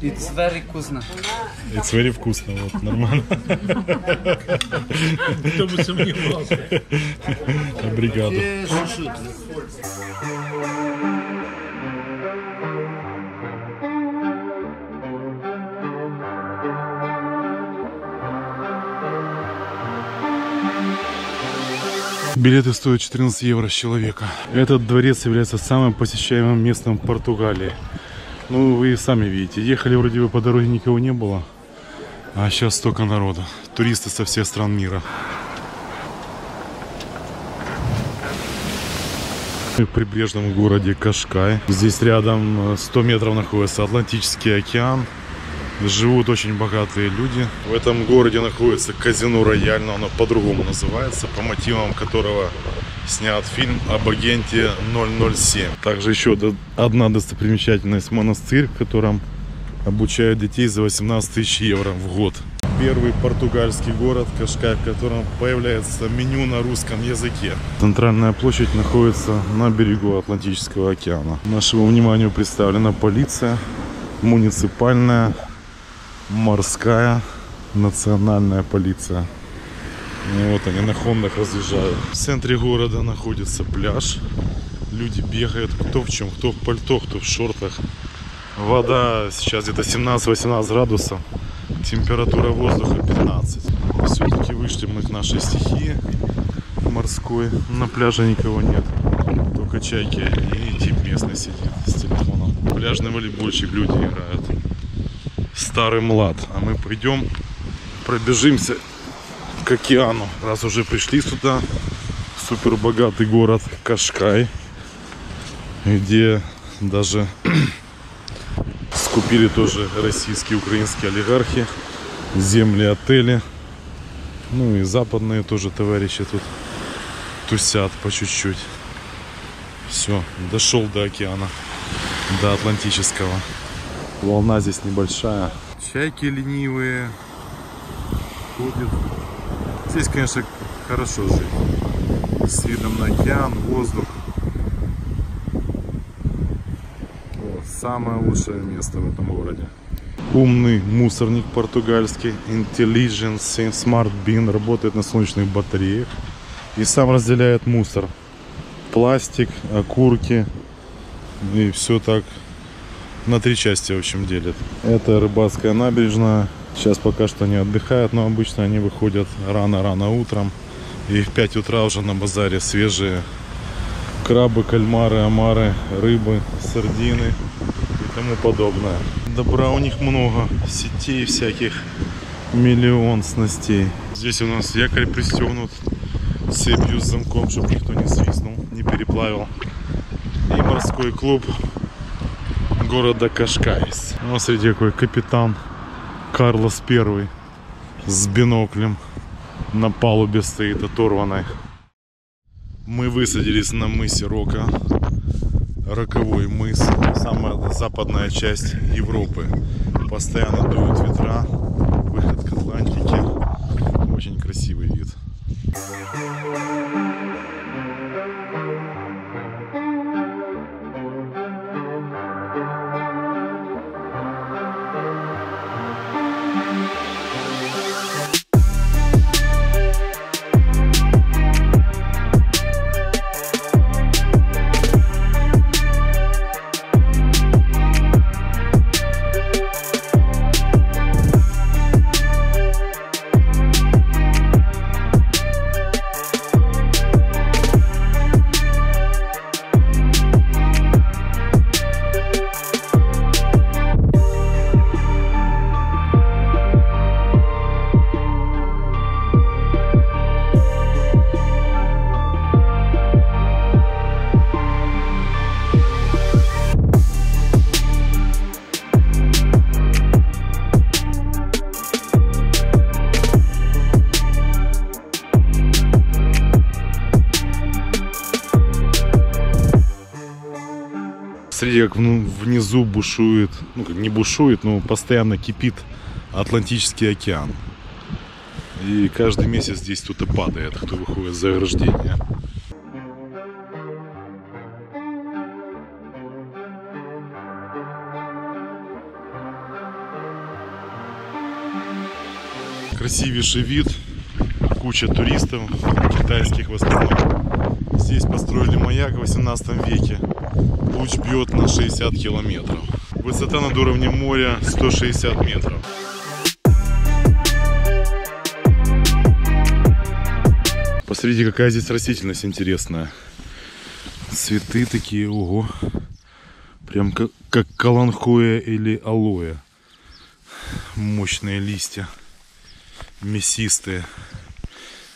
It's very вкусно. It's very вкусно, вот, нормально. Кто бы сомневался. Бригаду. Билеты стоят 14 евро с человека. Этот дворец является самым посещаемым местом Португалии. Ну, вы сами видите, ехали вроде бы по дороге никого не было, а сейчас столько народу. Туристы со всех стран мира. В прибрежном городе Кашкай. Здесь рядом э, 100 метров находится Атлантический океан. Живут очень богатые люди. В этом городе находится казино Рояль, но оно по-другому называется, по мотивам которого снят фильм об агенте 007. Также еще одна достопримечательность монастырь, в котором обучают детей за 18 тысяч евро в год. Первый португальский город Кашкай, в котором появляется меню на русском языке. Центральная площадь находится на берегу Атлантического океана. Нашему вниманию представлена полиция, муниципальная, морская, национальная полиция. Ну, вот они на хондах разъезжают. В центре города находится пляж. Люди бегают, кто в чем, кто в пальто, кто в шортах. Вода сейчас где-то 17-18 градусов. Температура воздуха 15. Все-таки вышли мы к нашей стихии морской. На пляже никого нет. Только чайки и тип местный сидит с телефоном. Пляжный волейбольчик люди играют. Старый млад. А мы пойдем пробежимся к океану. Раз уже пришли сюда, супер богатый город Кашкай, где даже скупили тоже российские, украинские олигархи, земли, отели. Ну и западные тоже товарищи тут тусят по чуть-чуть. Все, дошел до океана, до Атлантического. Волна здесь небольшая. Чайки ленивые ходят. Здесь, конечно, хорошо жить. С видом на океан, воздух. Вот, самое лучшее место в этом городе. Умный мусорник португальский Intelligence Smart Bin работает на солнечных батареях и сам разделяет мусор. Пластик, окурки и все так на три части, в общем, делит. Это рыбацкая набережная. Сейчас пока что не отдыхают, но обычно они выходят рано-рано утром. И в 5 утра уже на базаре свежие крабы, кальмары, омары, рыбы, сардины и тому подобное. Добра у них много, сетей всяких, миллион снастей. Здесь у нас якорь пристегнут цепью с замком, чтобы никто не свистнул, не переплавил. И морской клуб города Кашкайс. Ну, среди какой капитан Карлос Первый с биноклем на палубе стоит оторванной. Мы высадились на мысе Рока. Роковой мыс, самая западная часть Европы. Постоянно дуют ветра, выход к Атлантике. Очень красивый вид. Смотрите, как внизу бушует, ну как не бушует, но постоянно кипит Атлантический океан. И каждый месяц здесь кто-то падает, кто выходит за ограждение. Красивейший вид, куча туристов, китайских в основном. Здесь построили маяк в 18 веке. Луч бьет на 60 километров. Высота над уровнем моря 160 метров. Посмотрите, какая здесь растительность интересная. Цветы такие, ого. Прям как, как каланхоя или алоэ. Мощные листья. Мясистые.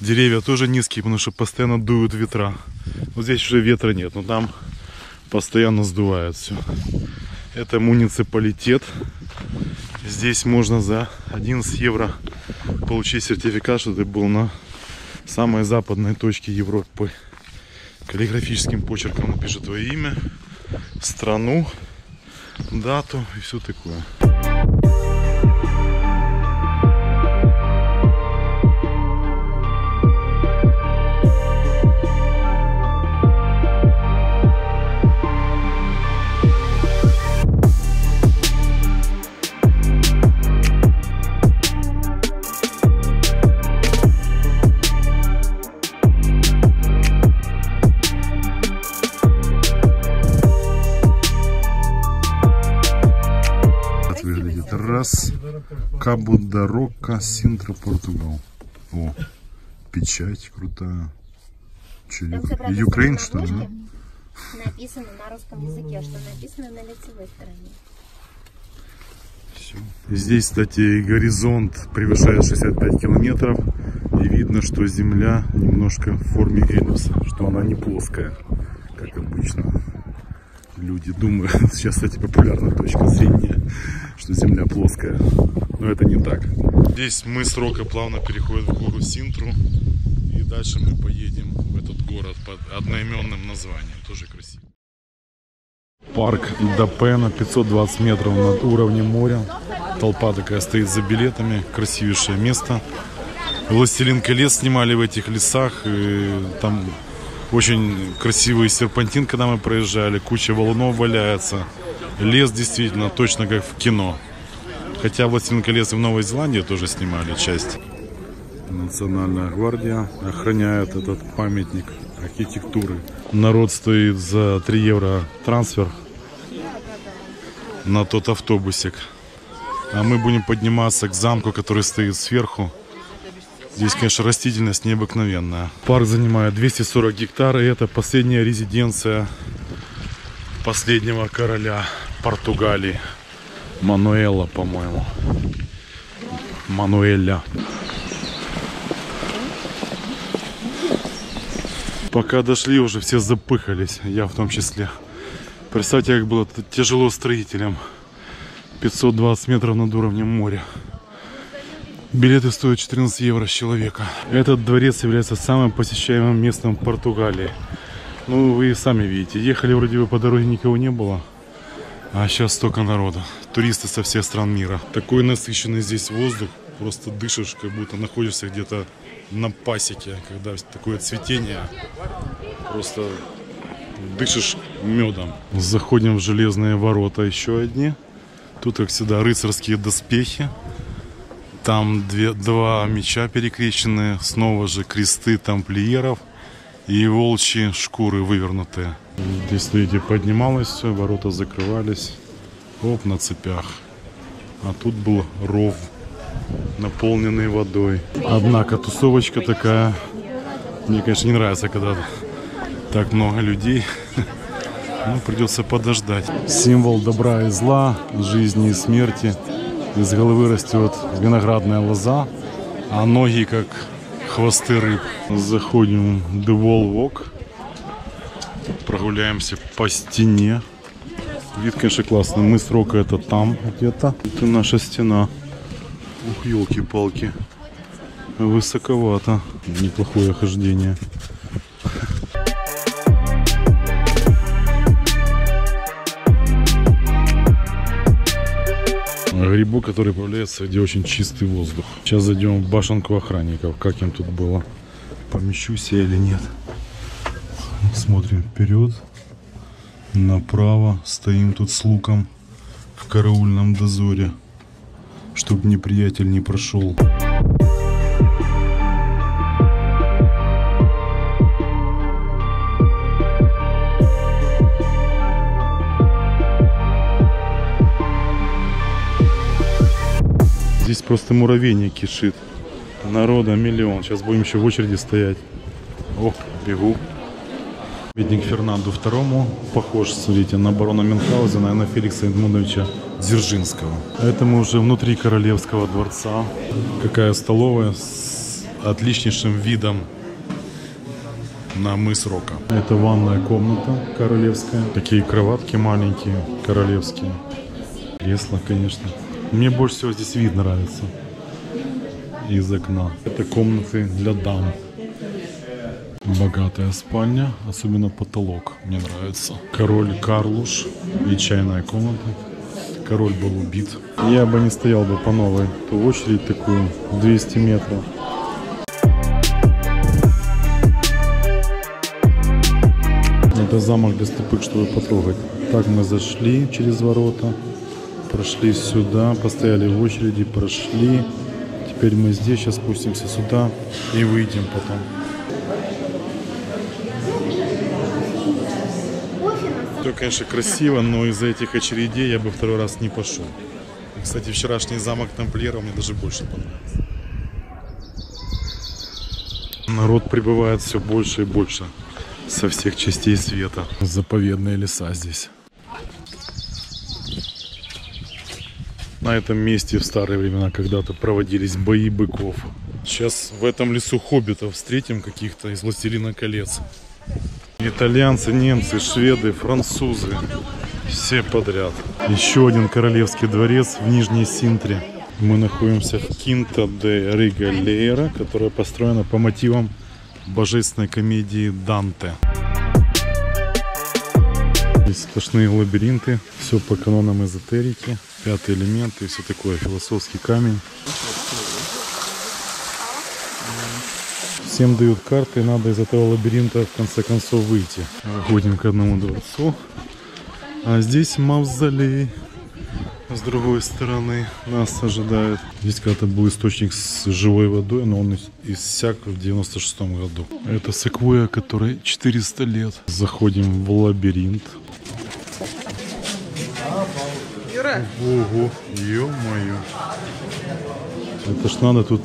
Деревья тоже низкие, потому что постоянно дуют ветра. Вот здесь уже ветра нет, но там постоянно сдувает все. Это муниципалитет. Здесь можно за 11 евро получить сертификат, что ты был на самой западной точке Европы. Каллиграфическим почерком напишет твое имя, страну, дату и все такое. Раз. Кабу да Рока, Синтра, Португал. О, печать крутая. Че, Украин, что ли? да? Написано на русском языке, а что написано на лицевой стороне. Здесь, кстати, горизонт превышает 65 километров. И видно, что земля немножко в форме эллипса, что она не плоская, как обычно. Люди думают, сейчас, кстати, популярная точка зрения, что земля плоская. Но это не так. Здесь мы с Рока плавно переходит в гору Синтру. И дальше мы поедем в этот город под одноименным названием. Тоже красиво. Парк Дапена, 520 метров над уровнем моря. Толпа такая стоит за билетами. Красивейшее место. Властелин колец снимали в этих лесах. И там очень красивый серпантин, когда мы проезжали. Куча валунов валяется. Лес действительно точно как в кино. Хотя Властелин колец и в Новой Зеландии тоже снимали часть. Национальная гвардия охраняет этот памятник архитектуры. Народ стоит за 3 евро трансфер на тот автобусик. А мы будем подниматься к замку, который стоит сверху. Здесь, конечно, растительность необыкновенная. Парк занимает 240 гектар, и это последняя резиденция последнего короля Португалии. Мануэла, по-моему. Мануэля. Пока дошли, уже все запыхались, я в том числе. Представьте, как было тяжело строителям. 520 метров над уровнем моря. Билеты стоят 14 евро с человека. Этот дворец является самым посещаемым местом в Португалии. Ну, вы сами видите, ехали вроде бы по дороге никого не было. А сейчас столько народа. Туристы со всех стран мира. Такой насыщенный здесь воздух. Просто дышишь, как будто находишься где-то на пасеке, когда такое цветение. Просто дышишь медом. Заходим в железные ворота еще одни. Тут, как всегда, рыцарские доспехи. Там две, два меча перекрещенные. Снова же кресты тамплиеров. И волчьи шкуры вывернутые. Здесь, видите, поднималось все, ворота закрывались. Оп, на цепях. А тут был ров, наполненный водой. Однако тусовочка такая. Мне, конечно, не нравится, когда так много людей. Ну, придется подождать. Символ добра и зла, жизни и смерти. Из головы растет виноградная лоза, а ноги как хвосты рыб. Заходим в The Wall Walk. Прогуляемся по стене. Вид, конечно, классный. Мы с Рока это там где-то. Это наша стена. Ух, елки-палки. Высоковато. Неплохое хождение. Грибок, который появляется, где очень чистый воздух. Сейчас зайдем в башенку охранников. Как им тут было? Помещусь я или нет? Смотрим вперед. Направо. Стоим тут с луком в караульном дозоре. Чтоб неприятель не прошел. Здесь просто муравейник кишит. Народа миллион. Сейчас будем еще в очереди стоять. О, бегу. Памятник Фернанду II похож, смотрите, на барона Мюнхгаузена и на Феликса Эдмундовича Дзержинского. Это мы уже внутри Королевского дворца. Какая столовая с отличнейшим видом на мыс Рока. Это ванная комната королевская. Такие кроватки маленькие, королевские. Кресла, конечно. Мне больше всего здесь вид нравится. Из окна. Это комнаты для дам. Богатая спальня, особенно потолок мне нравится. Король Карлуш и чайная комната. Король был убит. Я бы не стоял бы по новой. Ту очередь такую, 200 метров. Это замок для слепых, чтобы потрогать. Так мы зашли через ворота, прошли сюда, постояли в очереди, прошли. Теперь мы здесь, сейчас спустимся сюда и выйдем потом. Все, конечно, красиво, но из-за этих очередей я бы второй раз не пошел. Кстати, вчерашний замок тамплиеров мне даже больше понравился. Народ прибывает все больше и больше со всех частей света. Заповедные леса здесь. На этом месте в старые времена когда-то проводились бои быков. Сейчас в этом лесу хоббитов встретим каких-то из «Властелина колец». Итальянцы, немцы, шведы, французы. Все подряд. Еще один королевский дворец в Нижней Синтре. Мы находимся в Кинта де Ригалейра, которая построена по мотивам божественной комедии Данте. Здесь сплошные лабиринты, все по канонам эзотерики, пятый элемент и все такое, философский камень. Всем дают карты, надо из этого лабиринта в конце концов выйти. Выходим к одному дворцу. А здесь мавзолей. С другой стороны нас ожидает. Здесь когда-то был источник с живой водой, но он иссяк в 96 году. Это секвоя, которой 400 лет. Заходим в лабиринт. Ого, ё-моё. Это ж надо тут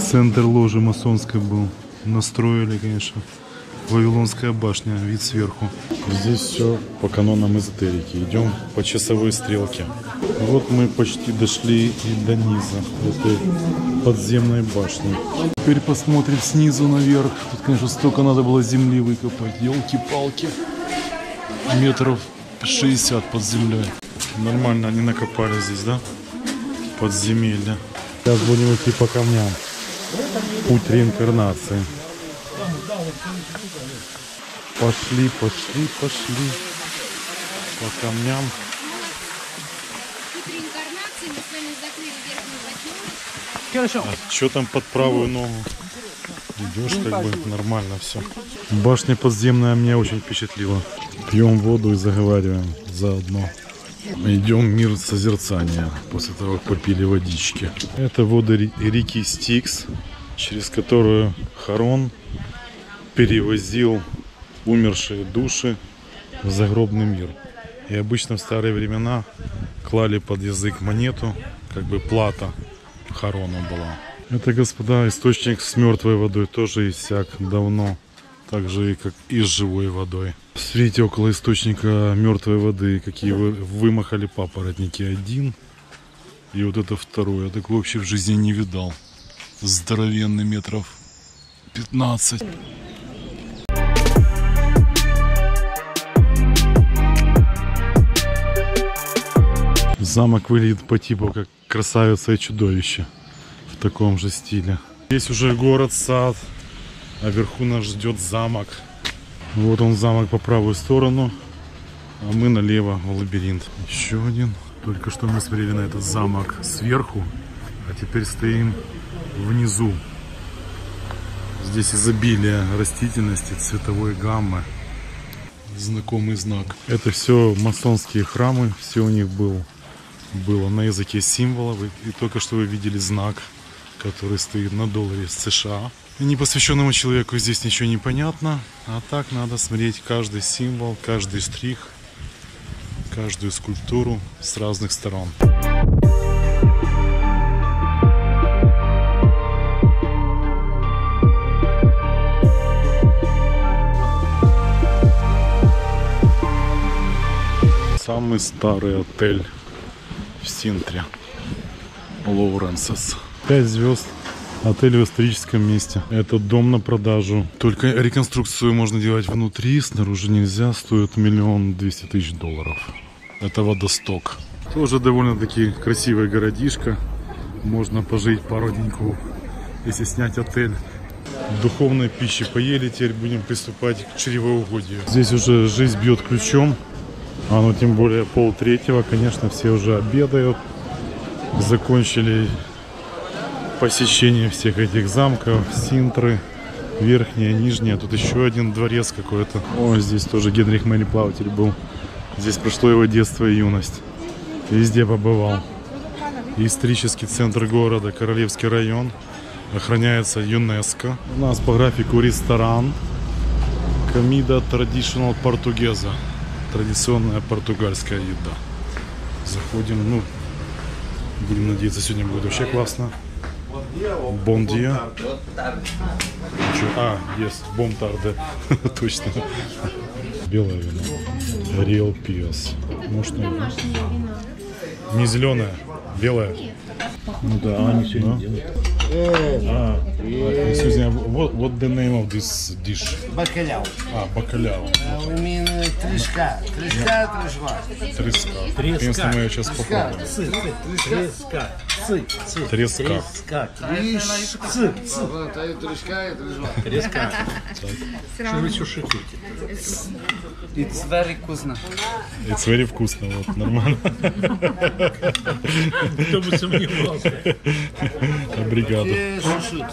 центр ложи масонской был. Настроили, конечно. Вавилонская башня, вид сверху. Здесь все по канонам эзотерики. Идем по часовой стрелке. Вот мы почти дошли и до низа этой подземной башни. Теперь посмотрим снизу наверх. Тут, конечно, столько надо было земли выкопать. Елки-палки. Метров 60 под землей. Нормально они накопали здесь, да? Подземелья. Сейчас будем идти по камням. Путь реинкарнации. Пошли, пошли, пошли. По камням. Восьмерочку. А что там под правую ногу? Идешь как бы нормально все. Башня подземная меня очень впечатлила. Пьем воду и заговариваем заодно. Идем в мир созерцания после того, как попили водички. Это воды ре- реки Стикс, через которую Харон перевозил умершие души в загробный мир. И обычно в старые времена клали под язык монету, как бы плата Харону была. Это, господа, источник с мертвой водой тоже иссяк давно. Так же и как и с живой водой. Смотрите, около источника мертвой воды, какие вы, вымахали папоротники. Один и вот это второй. Я такого вообще в жизни не видал. Здоровенный метров 15. Замок выглядит по типу как красавица и чудовище. В таком же стиле. Здесь уже город-сад, а вверху нас ждет замок. Вот он замок по правую сторону, а мы налево в лабиринт. Еще один. Только что мы смотрели на этот замок сверху, а теперь стоим внизу. Здесь изобилие растительности, цветовой гаммы. Знакомый знак. Это все масонские храмы, все у них был, было на языке символов. И, только что вы видели знак который стоит на долларе США. Непосвященному человеку здесь ничего не понятно, а так надо смотреть каждый символ, каждый штрих, каждую скульптуру с разных сторон. Самый старый отель в Синтре. Лоуренсес. 5 звезд. Отель в историческом месте. Это дом на продажу. Только реконструкцию можно делать внутри, снаружи нельзя. Стоит миллион двести тысяч долларов. Это водосток. Тоже довольно-таки красивая городишко. Можно пожить пару деньков, если снять отель. Духовной пищи поели, теперь будем приступать к чревоугодию. Здесь уже жизнь бьет ключом. А ну тем более пол третьего, конечно, все уже обедают. Закончили посещение всех этих замков, Синтры, верхняя, нижняя. Тут еще один дворец какой-то. О, здесь тоже Генрих мореплаватель был. Здесь прошло его детство и юность. Везде побывал. Исторический центр города, Королевский район. Охраняется ЮНЕСКО. У нас по графику ресторан. Комида Traditional Portuguesa. Традиционная португальская еда. Заходим, ну, будем надеяться, сегодня будет вообще классно. Бон. Чё? А, yes, бом тарде. Точно. Белое вино. Real Pios. Может, найдем? Домашнее вино. Не зеленое, белое. Ну да, они сегодня делают. А, excuse me, what, what the name of this dish? Bacalhau. А, бакаляо. Uh, we mean uh, trisca. Trisca, trisla. Треска. Треска. Мы ее сейчас попробуем. Цы, треска, цы, цы. Треска. Треска. Цы, цы. E o trisla. Треска. Что вы все шикуете? It's very вкусно. Это very вкусно, вот, нормально. Кто бы сомневался. Бригада. Chuchu.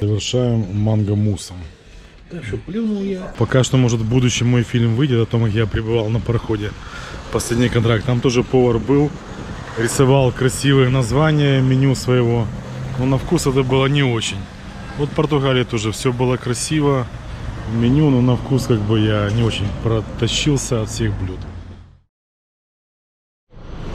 Завершаем манго мусом. Так что плюнул я. Пока что, может, в будущем мой фильм выйдет о том, как я пребывал на пароходе. Последний контракт. Там тоже повар был. Рисовал красивые названия меню своего. Но на вкус это было не очень. Вот в Португалии тоже все было красиво. Меню, но на вкус как бы я не очень протащился от всех блюд.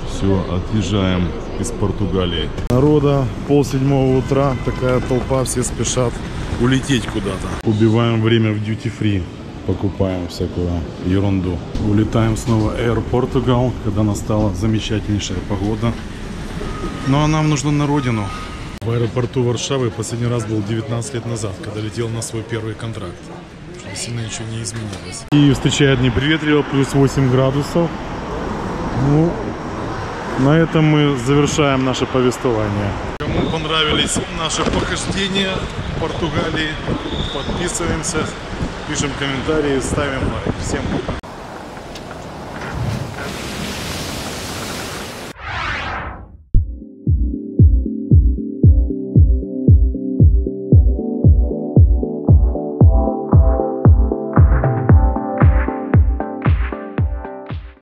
Все, отъезжаем из Португалии. Народа пол седьмого утра, такая толпа, все спешат улететь куда-то. Убиваем время в duty free, покупаем всякую ерунду. Улетаем снова Air Portugal, когда настала замечательнейшая погода. Ну а нам нужно на родину. В аэропорту Варшавы последний раз был 19 лет назад, когда летел на свой первый контракт. Сильно ничего не изменилось. И встречает неприветливо, плюс 8 градусов. Ну, на этом мы завершаем наше повествование. Кому понравились наши похождения в Португалии, подписываемся, пишем комментарии, ставим лайк. Всем пока.